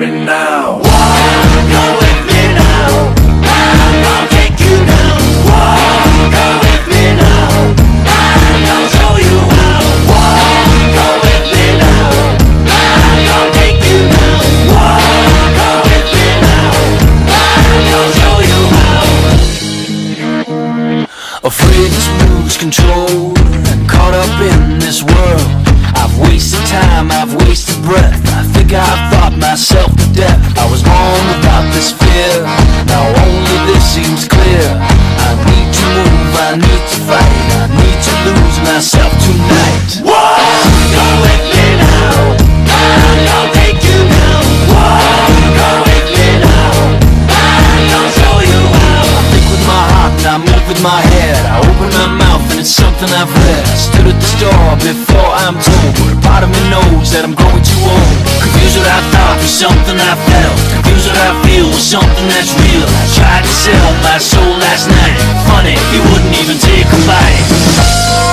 me now. You how. Afraid to lose control caught up in this world. I've wasted time, I've wasted breath. I think I've myself to death. I was born without this fear. Now only this seems clear. I need to move, I need to fight. I need to lose myself tonight. Go with me now. I'm gonna take you down. Go with me now. I'm gonna show you how. I think with my heart and I move with my head. I open my mouth and it's something I've read. I stood at the store before I'm told, but a part of me knows that I'm growing too old. Confused what I thought was something I felt. Confused what I feel was something that's real. I tried to sell my soul last night. Funny, he wouldn't even take a bite.